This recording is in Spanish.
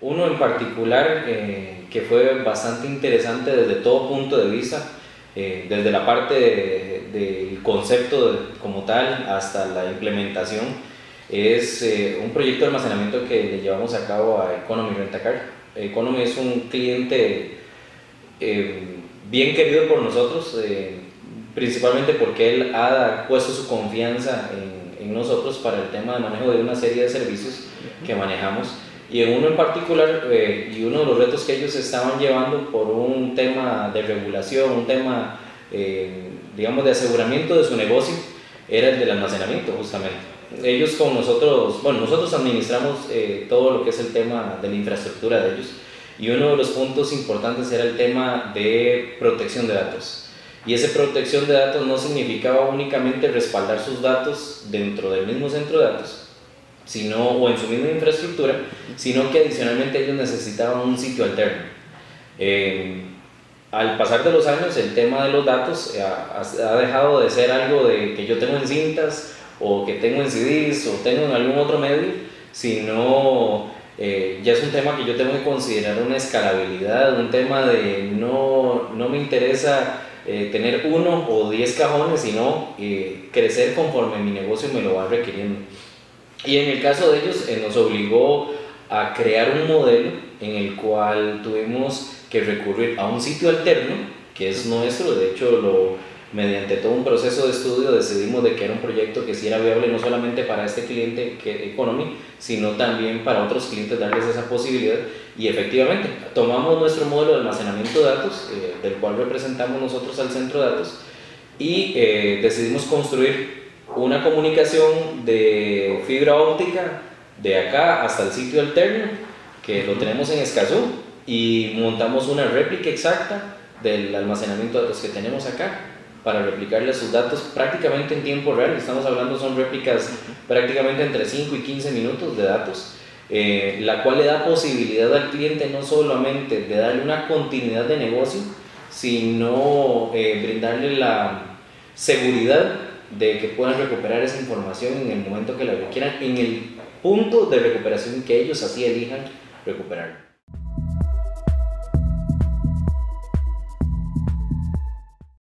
Uno en particular eh, que fue bastante interesante desde todo punto de vista, eh, desde la parte del concepto como tal hasta la implementación, es eh, un proyecto de almacenamiento que le llevamos a cabo a Economy Rentacar. Economy es un cliente bien querido por nosotros, principalmente porque él ha puesto su confianza en, en, nosotros para el tema de manejo de una serie de servicios que manejamos y en uno en particular, eh, y uno de los retos que ellos estaban llevando por un tema de regulación, un tema, eh, digamos, de aseguramiento de su negocio, era el del almacenamiento, justamente. Ellos con nosotros, bueno, nosotros administramos eh, todo lo que es el tema de la infraestructura de ellos, y uno de los puntos importantes era el tema de protección de datos. Y esa protección de datos no significaba únicamente respaldar sus datos dentro del mismo centro de datos, sino, o en su misma infraestructura, sino que adicionalmente ellos necesitaban un sitio alterno. Eh, al pasar de los años, el tema de los datos eh, ha, dejado de ser algo de que yo tengo en cintas o que tengo en CDs o tengo en algún otro medio, sino eh, ya es un tema que yo tengo que considerar una escalabilidad, un tema de no, no me interesa tener uno o diez cajones, sino crecer conforme mi negocio me lo va requiriendo. Y en el caso de ellos eh, nos obligó a crear un modelo en el cual tuvimos que recurrir a un sitio alterno, que es nuestro, de hecho lo, mediante todo un proceso de estudio decidimos de que era un proyecto que sí era viable no solamente para este cliente que Economy, sino también para otros clientes darles esa posibilidad. Y efectivamente tomamos nuestro modelo de almacenamiento de datos, eh, del cual representamos nosotros al centro de datos, y eh, decidimos construir una comunicación de fibra óptica de acá hasta el sitio alterno, que lo tenemos en Escazú, y montamos una réplica exacta del almacenamiento de datos que tenemos acá para replicarle sus datos prácticamente en tiempo real. Estamos hablando, son réplicas prácticamente entre 5 y 15 minutos de datos, eh, la cual le da posibilidad al cliente no solamente de darle una continuidad de negocio, sino eh, brindarle la seguridad de que puedan recuperar esa información en el momento que la requieran, en el punto de recuperación que ellos así elijan recuperar.